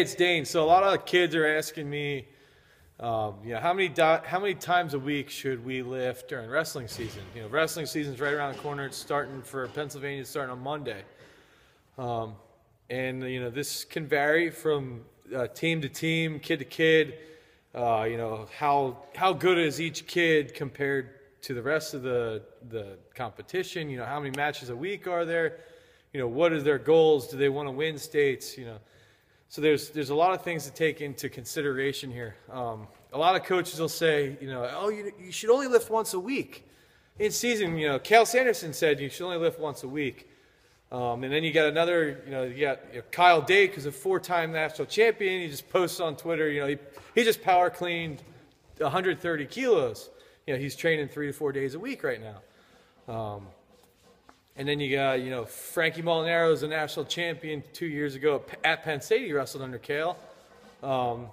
It's Dane. So a lot of kids are asking me, um, you know, how many how many times a week should we lift during wrestling season? You know, wrestling season's right around the corner. It's starting for Pennsylvania. It's starting on Monday, um, and you know this can vary from uh, team to team, kid to kid. Uh, you know how how good is each kid compared to the rest of the the competition? You know how many matches a week are there? You know what are their goals? Do they want to win states? You know so there's there's a lot of things to take into consideration here. Um, a lot of coaches will say, you know, oh, you, you should only lift once a week. In season, you know, Cael Sanderson said you should only lift once a week. Um, and then you got another, you know, you got you know, Kyle Dake, who's a four-time national champion. He just posts on Twitter, you know, he, he just power cleaned 130 kilos. You know, he's training three to four days a week right now. Um, and then you got, you know, Frankie Molinaro is a national champion two years ago at Penn State. He wrestled under Cael. Um,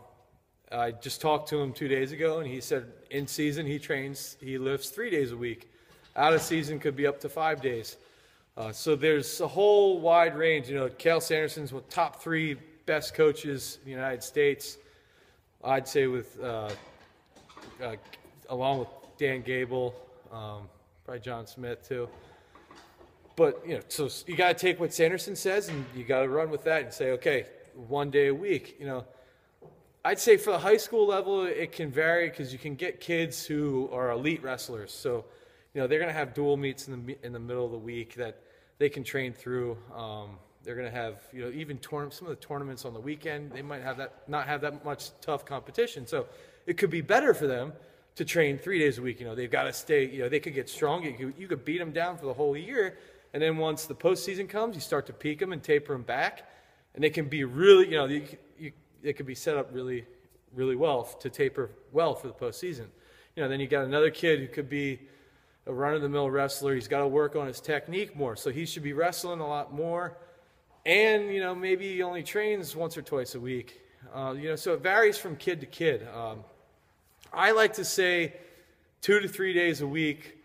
I just talked to him two days ago, and he said in season he trains, he lifts three days a week. Out of season could be up to five days. Uh, so there's a whole wide range. You know, Cael Sanderson's with top three best coaches in the United States. I'd say with, uh, uh, along with Dan Gable, um, probably John Smith too. But you know, so you got to take what Sanderson says and you got to run with that and say, okay, one day a week. You know, I'd say for the high school level, it can vary because you can get kids who are elite wrestlers. So, you know, they're going to have dual meets in the in the middle of the week that they can train through. Um, they're going to have, you know, even some of the tournaments on the weekend. They might have that not have that much tough competition. So, it could be better for them to train three days a week. You know, they've got to stay. You know, they could get strong. You could, you could beat them down for the whole year and then once the postseason comes, you start to peak them and taper them back. And they can be really, you know, you, you, it could be set up really, really well to taper well for the postseason. You know, then you got another kid who could be a run-of-the-mill wrestler. He's got to work on his technique more, so he should be wrestling a lot more. And you know, maybe he only trains once or twice a week. Uh, you know, so it varies from kid to kid. Um, I like to say two to three days a week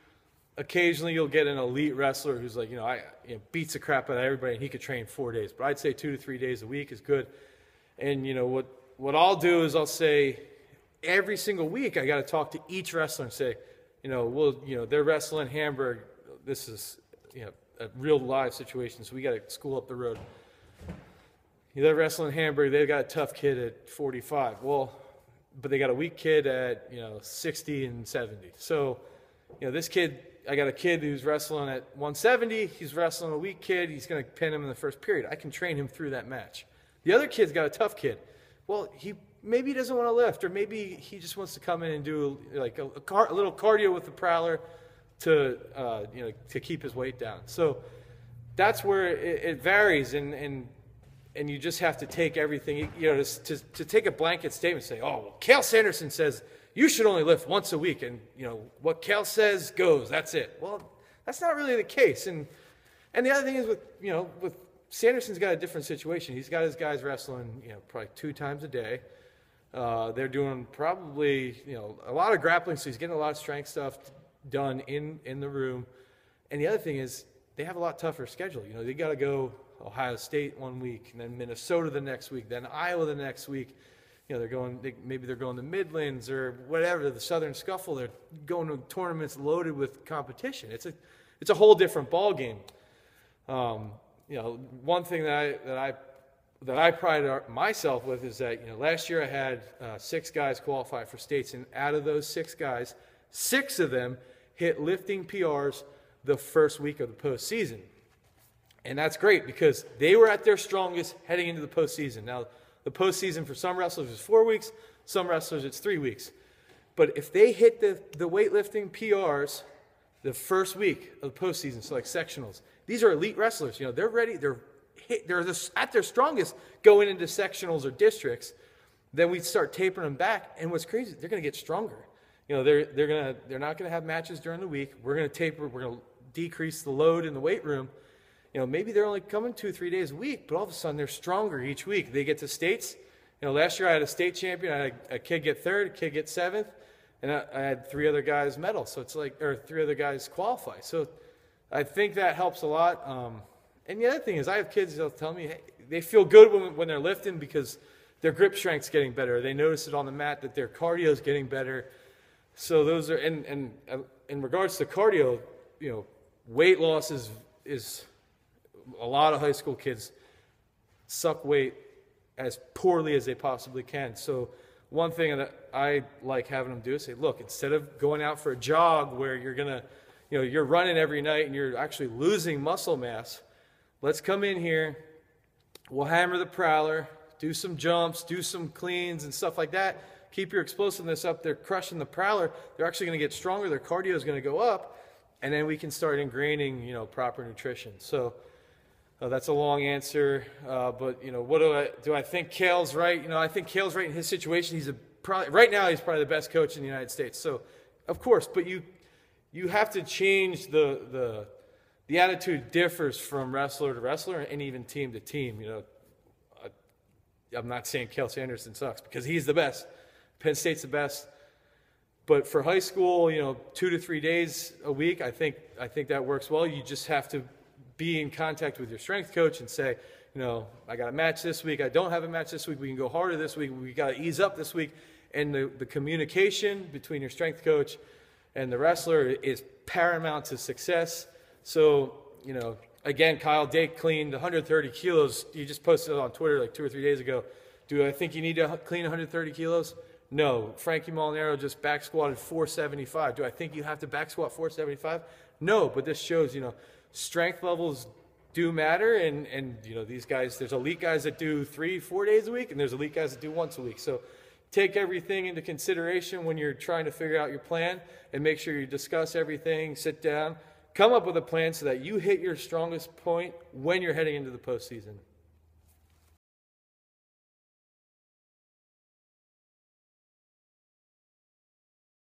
occasionally you'll get an elite wrestler who's like, you know, I you know, beats the crap out of everybody and he could train four days. But I'd say two to three days a week is good. And, you know, what, what I'll do is I'll say every single week I got to talk to each wrestler and say, you know, well, you know, they're wrestling Hamburg. This is, you know, a real live situation. So we got to school up the road. They're wrestling Hamburg. They've got a tough kid at 45. Well, but they got a weak kid at, you know, 60 and 70. So, you know, this kid I got a kid who's wrestling at 170. He's wrestling a weak kid. He's going to pin him in the first period. I can train him through that match. The other kid's got a tough kid. Well, he maybe he doesn't want to lift, or maybe he just wants to come in and do like a, a, car, a little cardio with the prowler to uh, you know to keep his weight down. So that's where it, it varies, and and and you just have to take everything. You know, to, to, to take a blanket statement, say, oh, well, Cael Sanderson says you should only lift once a week and you know what Cal says goes. That's it. Well that's not really the case. And and the other thing is with you know with sanderson's got a different situation. He's got his guys wrestling you know probably two times a day. Uh, they're doing probably you know a lot of grappling so he's getting a lot of strength stuff done in in the room. And the other thing is they have a lot tougher schedule. You know they got to go ohio state one week and then minnesota the next week then iowa the next week you know, they're going, they, maybe they're going to Midlands or whatever, the Southern Scuffle. They're going to tournaments loaded with competition. It's a, it's a whole different ball game. Um, you know, one thing that I, that I, that I pride myself with is that, you know, last year I had uh, six guys qualify for states, and out of those six guys, six of them hit lifting PRs the first week of the postseason. And that's great because they were at their strongest heading into the postseason. Now, the postseason for some wrestlers is four weeks, some wrestlers it's three weeks. But if they hit the, the weightlifting PRs the first week of the postseason, so like sectionals, these are elite wrestlers. You know, they're ready, they're, hit, they're at their strongest going into sectionals or districts. Then we start tapering them back. And what's crazy, they're going to get stronger. You know, they're, they're, gonna, they're not going to have matches during the week. We're going to taper, we're going to decrease the load in the weight room you know, maybe they're only coming two, three days a week, but all of a sudden they're stronger each week. They get to states. You know, last year I had a state champion. I had a, a kid get third, a kid get seventh, and I, I, had three other guys medal. So it's like, or three other guys qualify. So I think that helps a lot. Um, and the other thing is, I have kids that'll tell me hey, they feel good when, when they're lifting because their grip strength's getting better. They notice it on the mat that their cardio is getting better. So those are and and uh, in regards to cardio, you know, weight loss is is a lot of high school kids suck weight as poorly as they possibly can. So one thing that I like having them do is say, look, instead of going out for a jog where you're gonna, you know, you're running every night and you're actually losing muscle mass, let's come in here, we'll hammer the prowler, do some jumps, do some cleans and stuff like that. Keep your explosiveness up. They're crushing the prowler. They're actually going to get stronger. Their cardio is going to go up, and then we can start ingraining, you know, proper nutrition. So. Uh, that's a long answer, uh, but you know, what do I do? I think Cael's right. You know, I think Cael's right in his situation. He's a probably right now he's probably the best coach in the United States. So, of course, but you you have to change the the the attitude differs from wrestler to wrestler and even team to team. You know, I, I'm not saying Cael Sanderson sucks because he's the best. Penn State's the best. But for high school, you know, two to three days a week, I think I think that works well. You just have to be in contact with your strength coach and say, you know, I got a match this week. I don't have a match this week. We can go harder this week. We got to ease up this week. And the, the communication between your strength coach and the wrestler is paramount to success. So, you know, again, Kyle Dake cleaned 130 kilos. You just posted it on Twitter like two or three days ago. Do I think you need to clean 130 kilos? No. Frankie Molinaro just back squatted 475. Do I think you have to back squat 475? No, but this shows, you know, strength levels do matter and and you know these guys there's elite guys that do three four days a week and there's elite guys that do once a week. So take everything into consideration when you're trying to figure out your plan and make sure you discuss everything sit down. Come up with a plan so that you hit your strongest point when you're heading into the postseason